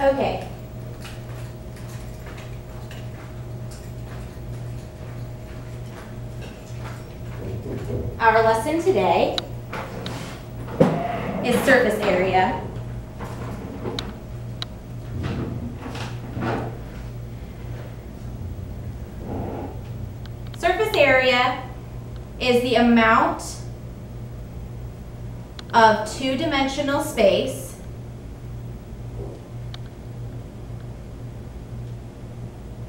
Okay. Our lesson today is surface area. Surface area is the amount of two-dimensional space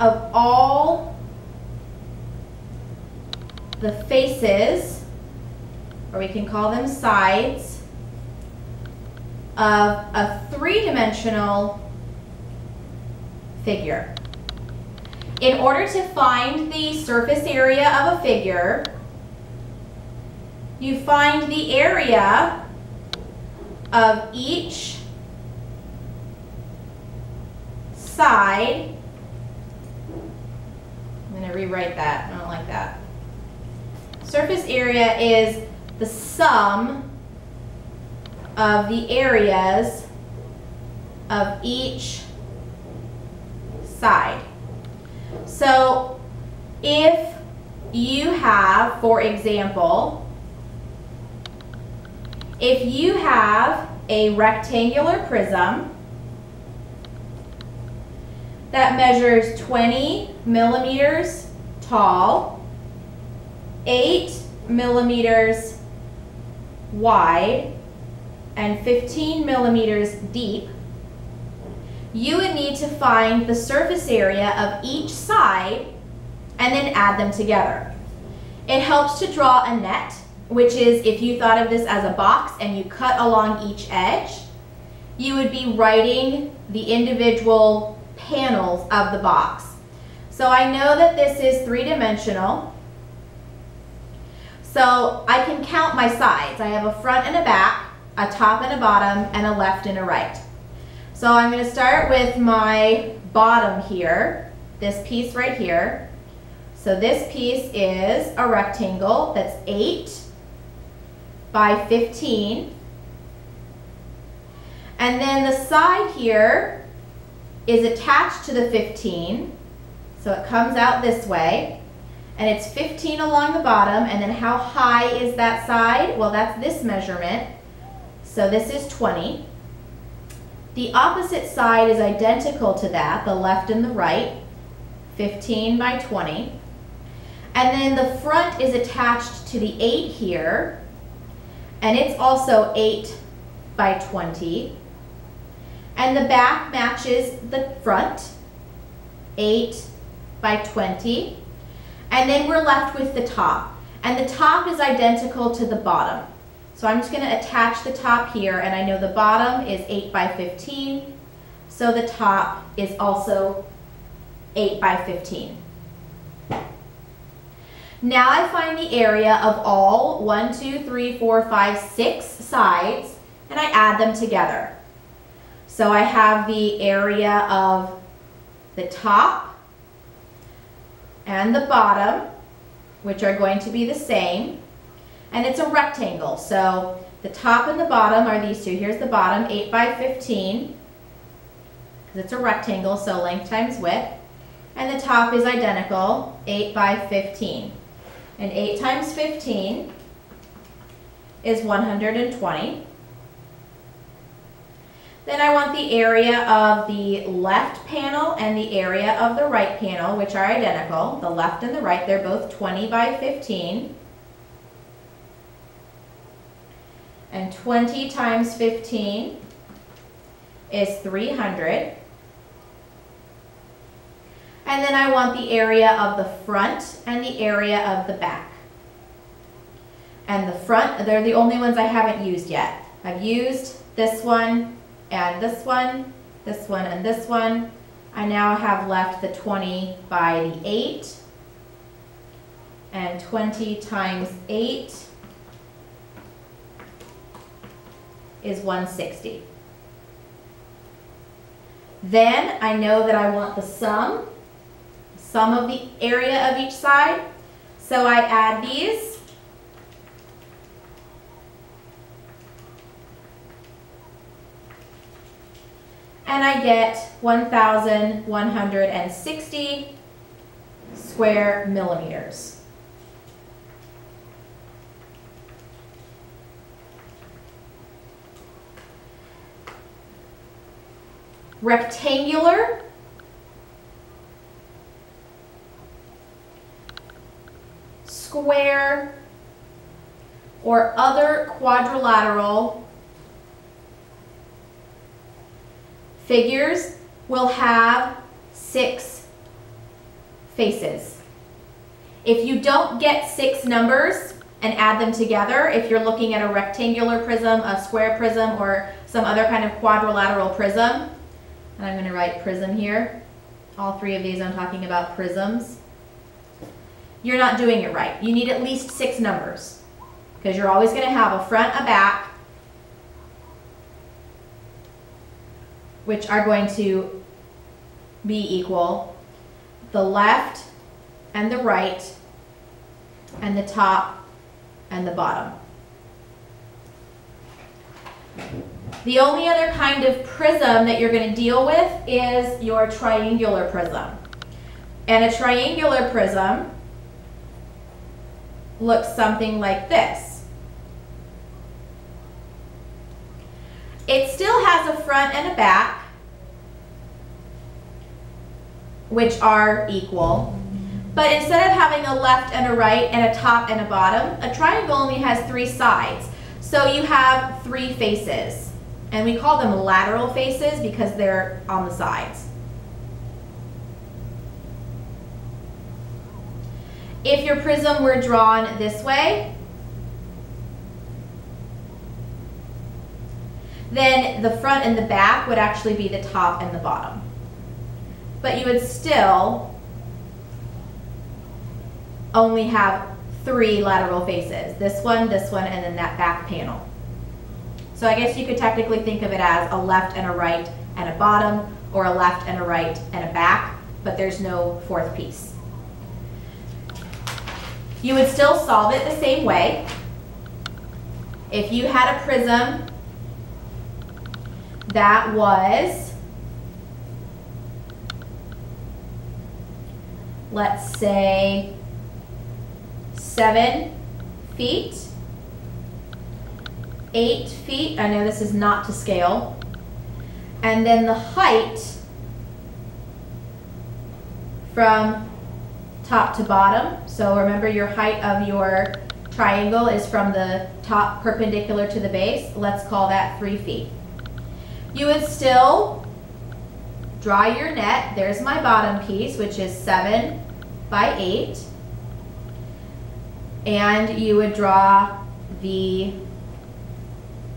of all the faces, or we can call them sides, of a three-dimensional figure. In order to find the surface area of a figure, you find the area of each side. To rewrite that. I don't like that. Surface area is the sum of the areas of each side. So if you have, for example, if you have a rectangular prism that measures 20 millimeters tall, 8 millimeters wide, and 15 millimeters deep, you would need to find the surface area of each side and then add them together. It helps to draw a net, which is if you thought of this as a box and you cut along each edge, you would be writing the individual panels of the box. So I know that this is three-dimensional. So I can count my sides. I have a front and a back, a top and a bottom, and a left and a right. So I'm going to start with my bottom here, this piece right here. So this piece is a rectangle that's 8 by 15. And then the side here is attached to the 15. So it comes out this way. And it's 15 along the bottom. And then how high is that side? Well, that's this measurement. So this is 20. The opposite side is identical to that, the left and the right, 15 by 20. And then the front is attached to the 8 here, and it's also 8 by 20. And the back matches the front, 8 by 20. And then we're left with the top. And the top is identical to the bottom. So I'm just going to attach the top here, and I know the bottom is 8 by 15, so the top is also 8 by 15. Now I find the area of all 1, 2, 3, 4, 5, 6 sides, and I add them together. So I have the area of the top and the bottom, which are going to be the same and it's a rectangle. So the top and the bottom are these two. Here's the bottom, 8 by 15, because it's a rectangle, so length times width. And the top is identical, 8 by 15. And 8 times 15 is 120. Then I want the area of the left panel and the area of the right panel, which are identical. The left and the right, they're both 20 by 15. And 20 times 15 is 300. And then I want the area of the front and the area of the back. And the front, they're the only ones I haven't used yet. I've used this one and this one, this one and this one. I now have left the 20 by the 8. And 20 times 8 is 160. Then I know that I want the sum, sum of the area of each side. So I add these. And I get 1,160 square millimeters. Rectangular square or other quadrilateral figures will have six faces. If you don't get six numbers and add them together, if you're looking at a rectangular prism, a square prism, or some other kind of quadrilateral prism, and I'm going to write prism here. All three of these I'm talking about prisms you're not doing it right. You need at least six numbers because you're always going to have a front, a back, which are going to be equal, the left and the right, and the top and the bottom. The only other kind of prism that you're going to deal with is your triangular prism. And a triangular prism looks something like this. It still has a front and a back, which are equal. But instead of having a left and a right and a top and a bottom, a triangle only has three sides. So you have three faces. And we call them lateral faces because they're on the sides. If your prism were drawn this way, then the front and the back would actually be the top and the bottom. But you would still only have three lateral faces. This one, this one, and then that back panel. So I guess you could technically think of it as a left and a right and a bottom, or a left and a right and a back, but there's no fourth piece. You would still solve it the same way. If you had a prism that was, let's say, seven feet, eight feet, I know this is not to scale, and then the height from top to bottom. So remember your height of your triangle is from the top perpendicular to the base. Let's call that three feet. You would still draw your net. There's my bottom piece, which is seven by eight. And you would draw the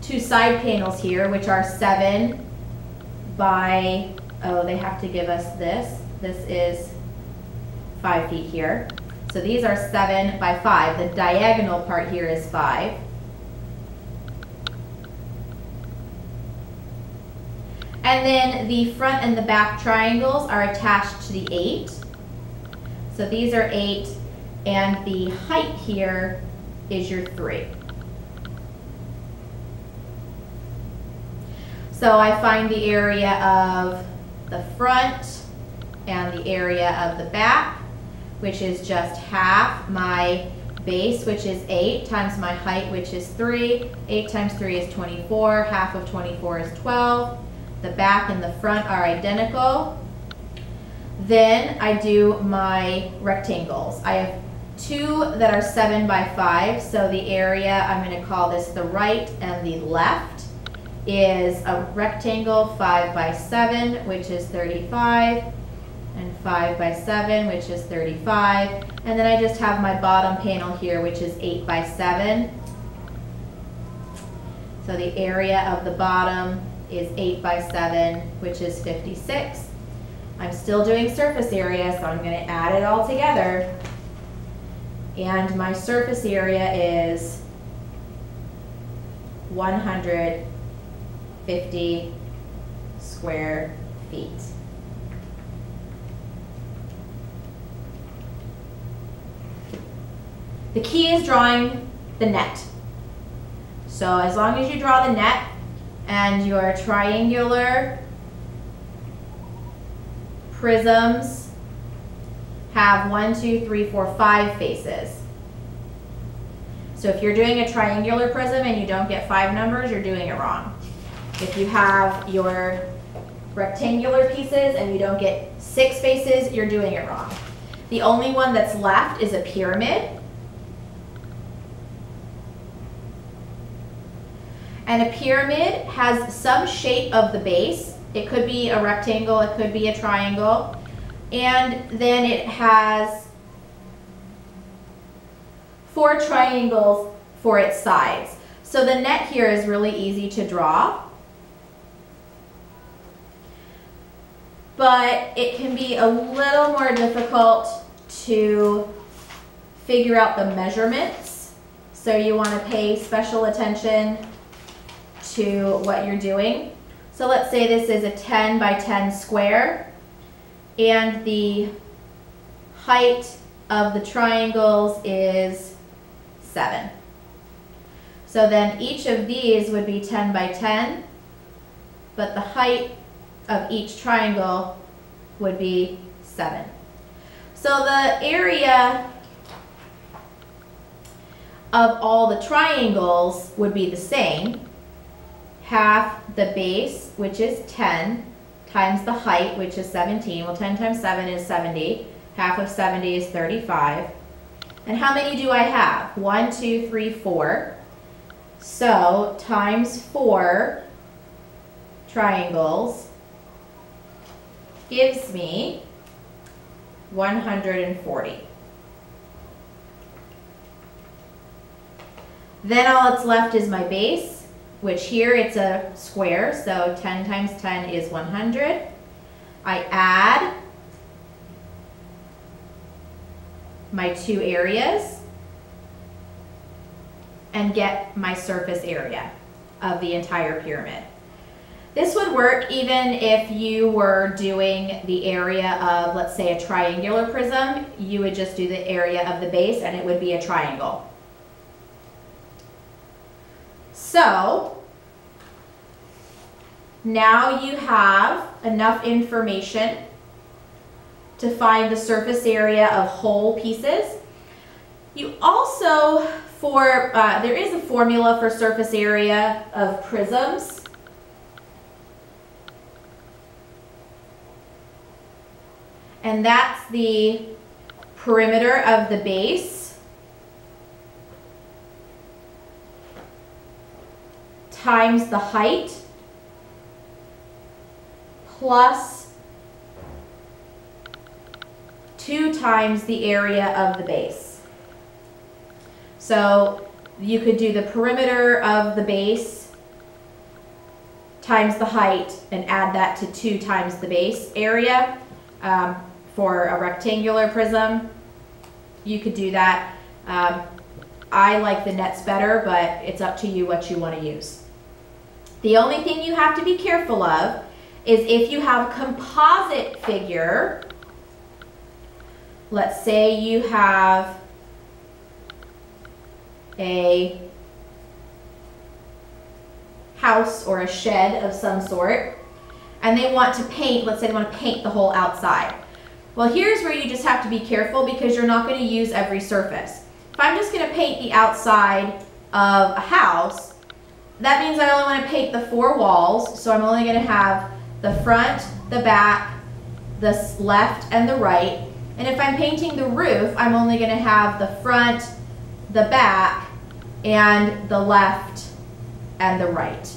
two side panels here, which are seven by, oh, they have to give us this. This is five feet here. So these are seven by five. The diagonal part here is five. And then the front and the back triangles are attached to the eight. So these are eight, and the height here is your three. So I find the area of the front and the area of the back which is just half my base, which is 8, times my height, which is 3. 8 times 3 is 24. Half of 24 is 12. The back and the front are identical. Then I do my rectangles. I have two that are 7 by 5, so the area, I'm going to call this the right and the left, is a rectangle 5 by 7, which is 35 and 5 by 7, which is 35. And then I just have my bottom panel here, which is 8 by 7. So the area of the bottom is 8 by 7, which is 56. I'm still doing surface area, so I'm going to add it all together. And my surface area is 150 square feet. The key is drawing the net. So as long as you draw the net and your triangular prisms have one, two, three, four, five faces. So if you're doing a triangular prism and you don't get five numbers, you're doing it wrong. If you have your rectangular pieces and you don't get six faces, you're doing it wrong. The only one that's left is a pyramid. And a pyramid has some shape of the base. It could be a rectangle, it could be a triangle. And then it has four triangles for its sides. So the net here is really easy to draw. But it can be a little more difficult to figure out the measurements. So you want to pay special attention to what you're doing. So let's say this is a 10 by 10 square and the height of the triangles is 7. So then each of these would be 10 by 10, but the height of each triangle would be 7. So the area of all the triangles would be the same. Half the base, which is 10, times the height, which is 17. Well, 10 times 7 is 70. Half of 70 is 35. And how many do I have? 1, 2, 3, 4. So times 4 triangles gives me 140. Then all that's left is my base, which here it's a square, so 10 times 10 is 100. I add my two areas and get my surface area of the entire pyramid. This would work even if you were doing the area of, let's say, a triangular prism. You would just do the area of the base and it would be a triangle. So, now you have enough information to find the surface area of whole pieces. You also, for, uh, there is a formula for surface area of prisms. and that's the perimeter of the base times the height plus 2 times the area of the base. So you could do the perimeter of the base times the height and add that to 2 times the base area. Um, for a rectangular prism, you could do that. Um, I like the nets better, but it's up to you what you want to use. The only thing you have to be careful of is if you have a composite figure, let's say you have a house or a shed of some sort, and they want to paint, let's say they want to paint the whole outside. Well, here's where you just have to be careful because you're not going to use every surface. If I'm just going to paint the outside of a house, that means I only want to paint the four walls. So I'm only going to have the front, the back, the left, and the right. And if I'm painting the roof, I'm only going to have the front, the back, and the left and the right.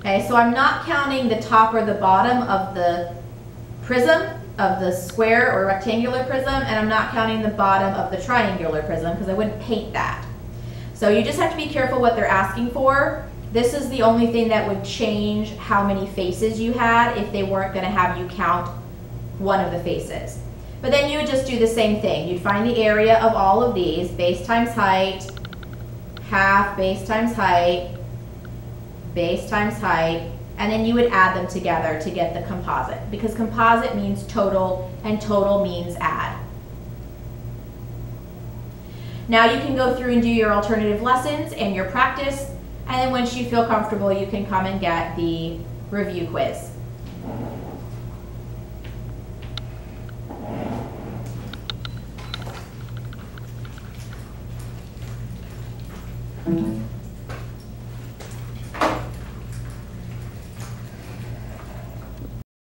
Okay, so I'm not counting the top or the bottom of the prism of the square or rectangular prism, and I'm not counting the bottom of the triangular prism because I wouldn't paint that. So you just have to be careful what they're asking for. This is the only thing that would change how many faces you had if they weren't going to have you count one of the faces. But then you would just do the same thing. You'd find the area of all of these, base times height, half base times height, base times height, and then you would add them together to get the composite because composite means total and total means add. Now you can go through and do your alternative lessons and your practice and then once you feel comfortable you can come and get the review quiz.